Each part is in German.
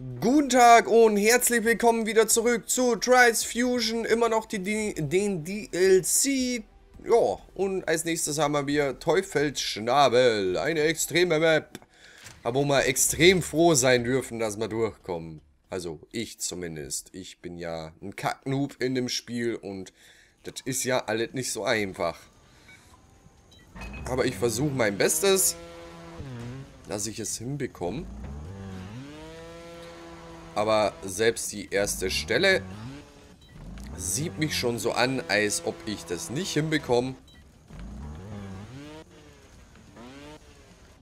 Guten Tag und herzlich willkommen wieder zurück zu Trials Fusion. Immer noch die, den DLC. Ja, und als nächstes haben wir Teufelsschnabel. Eine extreme Map. Aber wo wir extrem froh sein dürfen, dass wir durchkommen. Also, ich zumindest. Ich bin ja ein Kacknoob in dem Spiel und das ist ja alles nicht so einfach. Aber ich versuche mein Bestes, dass ich es hinbekomme. Aber selbst die erste Stelle sieht mich schon so an, als ob ich das nicht hinbekomme.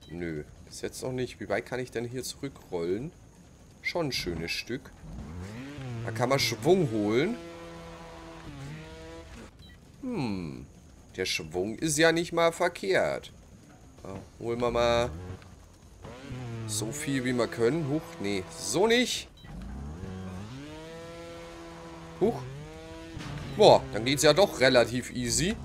Nö, bis jetzt noch nicht. Wie weit kann ich denn hier zurückrollen? Schon ein schönes Stück. Da kann man Schwung holen. Hm. Der Schwung ist ja nicht mal verkehrt. Holen wir mal so viel, wie wir können. Huch, nee, so nicht. Huch. Boah, dann geht's ja doch relativ easy.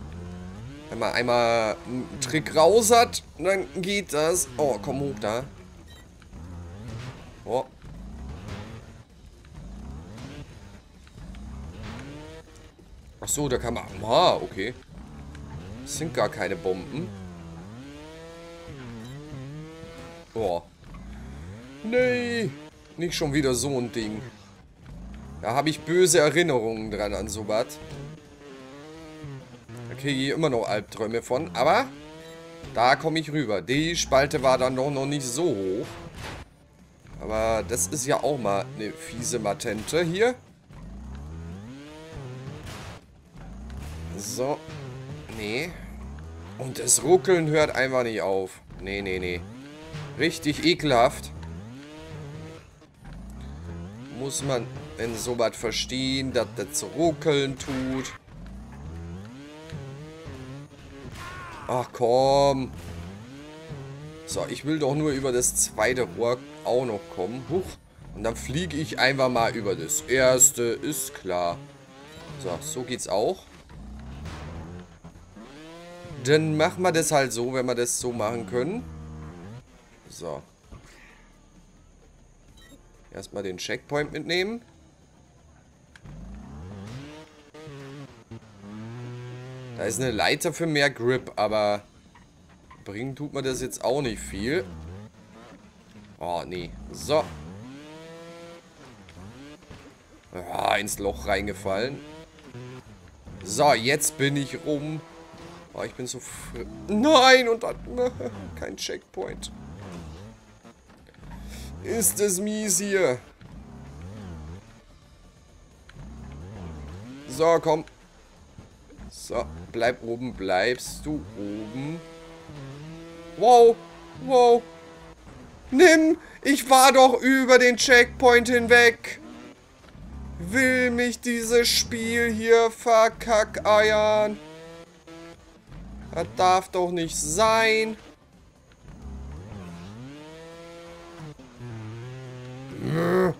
Wenn man einmal einen Trick raus hat, dann geht das. Oh, komm hoch da. Oh. Ach so, da kann man... Ah, okay. Das sind gar keine Bomben. Boah. Nee. Nicht schon wieder so ein Ding. Da habe ich böse Erinnerungen dran an sowas. Da kriege ich immer noch Albträume von. Aber da komme ich rüber. Die Spalte war dann doch noch nicht so hoch. Aber das ist ja auch mal eine fiese Matente hier. So. Nee. Und das Ruckeln hört einfach nicht auf. Nee, nee, nee. Richtig ekelhaft. Muss man wenn so was verstehen, dass das ruckeln tut. Ach komm. So, ich will doch nur über das zweite Rohr auch noch kommen. Huch. Und dann fliege ich einfach mal über das erste. Ist klar. So, so geht's auch. Dann machen wir das halt so, wenn wir das so machen können. So. Erstmal den Checkpoint mitnehmen. Da ist eine Leiter für mehr Grip, aber bringen tut man das jetzt auch nicht viel. Oh, nee. So. Ah, ins Loch reingefallen. So, jetzt bin ich rum. Oh, ich bin so... Nein, und dann... Kein Checkpoint. Ist es mies hier. So, komm. So, bleib oben, bleibst du oben. Wow, wow. Nimm, ich war doch über den Checkpoint hinweg. Will mich dieses Spiel hier verkackeiern? Das darf doch nicht sein. Ugh.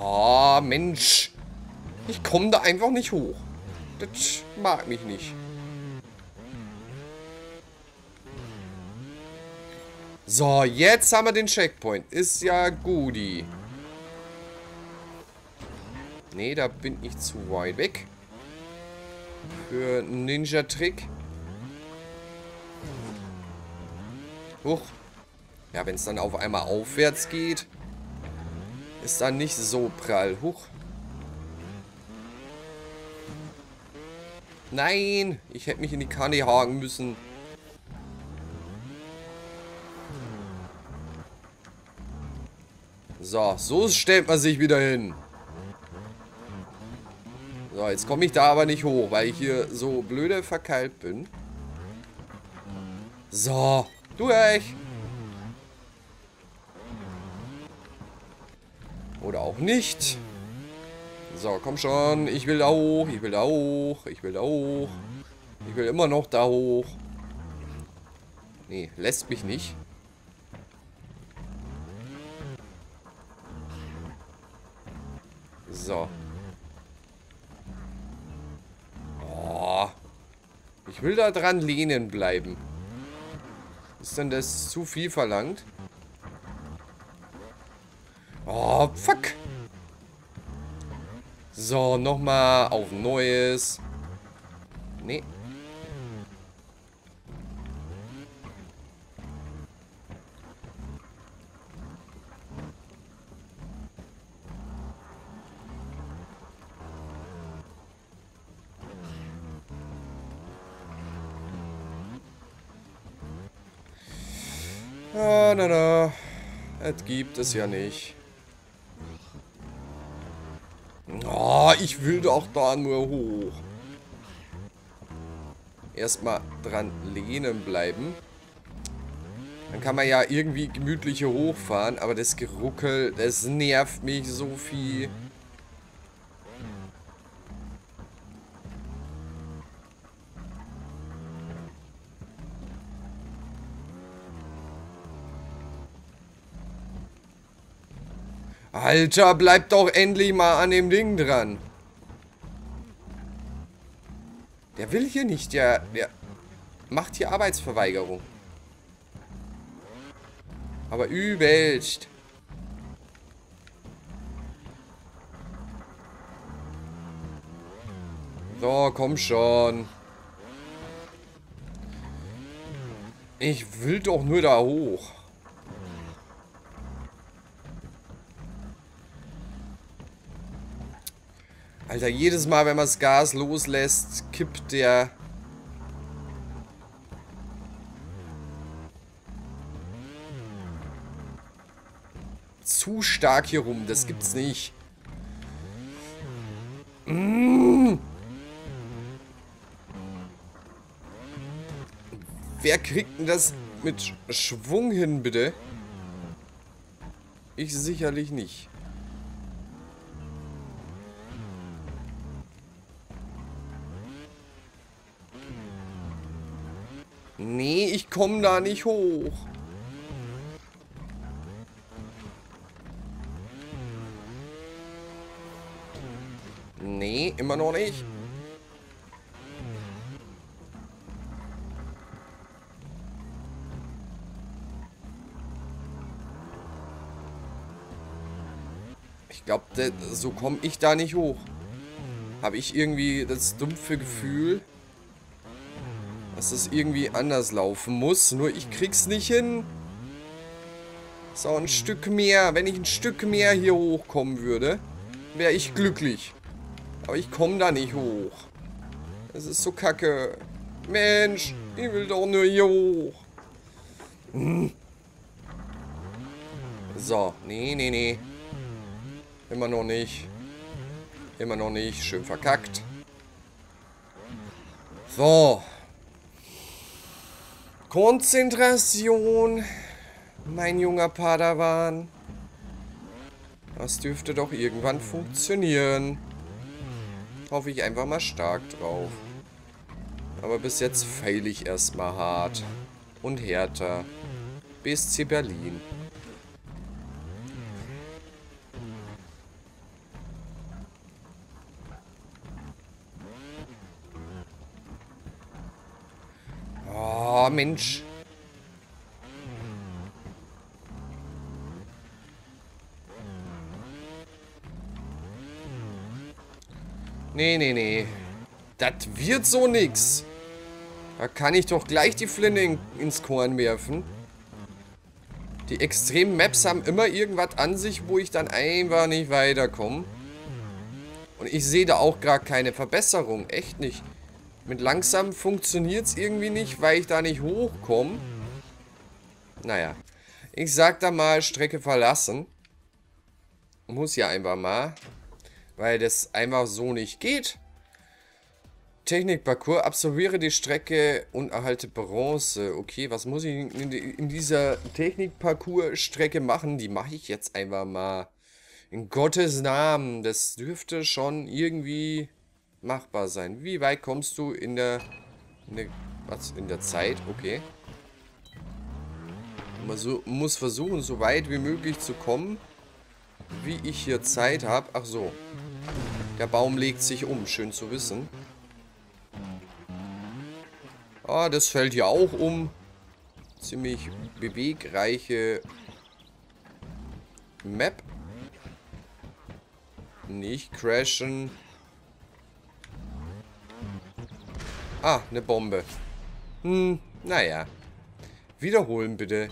Oh, Mensch. Ich komme da einfach nicht hoch. Das mag mich nicht. So, jetzt haben wir den Checkpoint. Ist ja guti. Nee, da bin ich zu weit weg. Für Ninja-Trick. Huch. Ja, wenn es dann auf einmal aufwärts geht. Ist dann nicht so prall. Huch. Nein, ich hätte mich in die Kanne haken müssen. So, so stellt man sich wieder hin. So, jetzt komme ich da aber nicht hoch, weil ich hier so blöde verkeilt bin. So, durch. Oder auch nicht. So, komm schon. Ich will da hoch. Ich will da hoch. Ich will da hoch. Ich will immer noch da hoch. Nee, lässt mich nicht. So. Oh. Ich will da dran lehnen bleiben. Ist denn das zu viel verlangt? Oh, fuck. So, nochmal auf Neues. Nee. Ah, na, na. Es gibt es ja nicht. Oh, ich will doch da nur hoch. Erstmal dran lehnen bleiben. Dann kann man ja irgendwie gemütlich hier hochfahren, aber das Geruckel, das nervt mich so viel. Alter, bleib doch endlich mal an dem Ding dran. Der will hier nicht, der, der macht hier Arbeitsverweigerung. Aber übelst. So, komm schon. Ich will doch nur da hoch. Alter, jedes Mal, wenn man das Gas loslässt, kippt der... Zu stark hier rum, das gibt's nicht. Mmh. Wer kriegt denn das mit Schwung hin, bitte? Ich sicherlich nicht. Nee, ich komme da nicht hoch. Nee, immer noch nicht. Ich glaube, so komme ich da nicht hoch. Habe ich irgendwie das dumpfe Gefühl dass es irgendwie anders laufen muss. Nur ich krieg's nicht hin. So, ein Stück mehr. Wenn ich ein Stück mehr hier hochkommen würde, wäre ich glücklich. Aber ich komme da nicht hoch. Es ist so kacke. Mensch, ich will doch nur hier hoch. Hm. So, nee, nee, nee. Immer noch nicht. Immer noch nicht. Schön verkackt. So. Konzentration, mein junger Padawan. Das dürfte doch irgendwann funktionieren. Hoffe ich einfach mal stark drauf. Aber bis jetzt feile ich erstmal hart. Und härter. BSC Berlin. Mensch. Nee, nee, nee. Das wird so nix. Da kann ich doch gleich die Flinte in, ins Korn werfen. Die extremen Maps haben immer irgendwas an sich, wo ich dann einfach nicht weiterkomme. Und ich sehe da auch gerade keine Verbesserung. Echt nicht. Mit langsam funktioniert es irgendwie nicht, weil ich da nicht hochkomme. Naja. Ich sag da mal Strecke verlassen. Muss ja einfach mal. Weil das einfach so nicht geht. Technikparcours. Absolviere die Strecke und erhalte Bronze. Okay, was muss ich in dieser Technikparcours-Strecke machen? Die mache ich jetzt einfach mal. In Gottes Namen. Das dürfte schon irgendwie machbar sein. Wie weit kommst du in der, in der, was, in der Zeit? Okay. Man so, muss versuchen, so weit wie möglich zu kommen, wie ich hier Zeit habe. Ach so. Der Baum legt sich um. Schön zu wissen. Ah, das fällt hier auch um. ziemlich bewegreiche Map. Nicht crashen. Ah, eine Bombe. Hm, naja. Wiederholen bitte.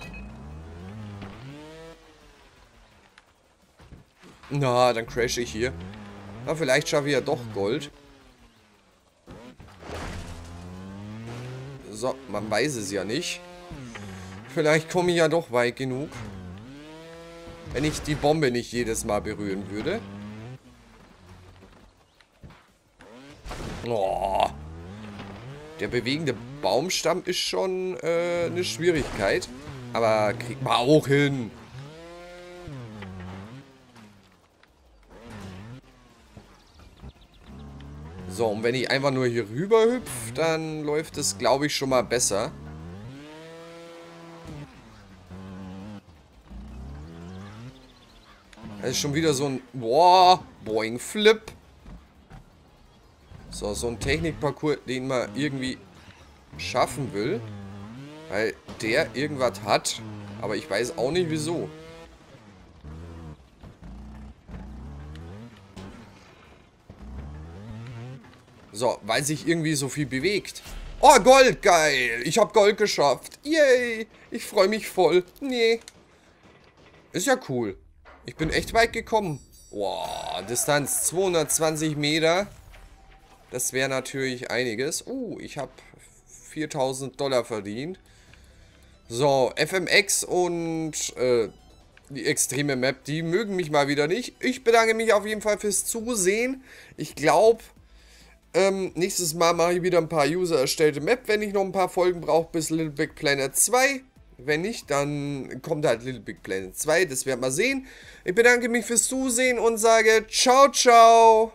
Na, dann crash ich hier. Na, vielleicht schaffe ich ja doch Gold. So, man weiß es ja nicht. Vielleicht komme ich ja doch weit genug. Wenn ich die Bombe nicht jedes Mal berühren würde. Oh. Der bewegende Baumstamm ist schon äh, eine Schwierigkeit. Aber kriegt man auch hin. So, und wenn ich einfach nur hier rüber hüpfe, dann läuft es, glaube ich, schon mal besser. Das ist schon wieder so ein... Boah, Boing Flip. So, so ein Technikparcours, den man irgendwie schaffen will. Weil der irgendwas hat. Aber ich weiß auch nicht wieso. So, weil sich irgendwie so viel bewegt. Oh, Gold, geil. Ich habe Gold geschafft. Yay. Ich freue mich voll. Nee. Ist ja cool. Ich bin echt weit gekommen. Wow, Distanz 220 Meter. Das wäre natürlich einiges. Uh, ich habe 4000 Dollar verdient. So, FMX und äh, die extreme Map, die mögen mich mal wieder nicht. Ich bedanke mich auf jeden Fall fürs Zusehen. Ich glaube, ähm, nächstes Mal mache ich wieder ein paar User erstellte Map, wenn ich noch ein paar Folgen brauche bis Little Big Planet 2. Wenn nicht, dann kommt halt Little Big Planet 2. Das werden wir sehen. Ich bedanke mich fürs Zusehen und sage ciao, ciao.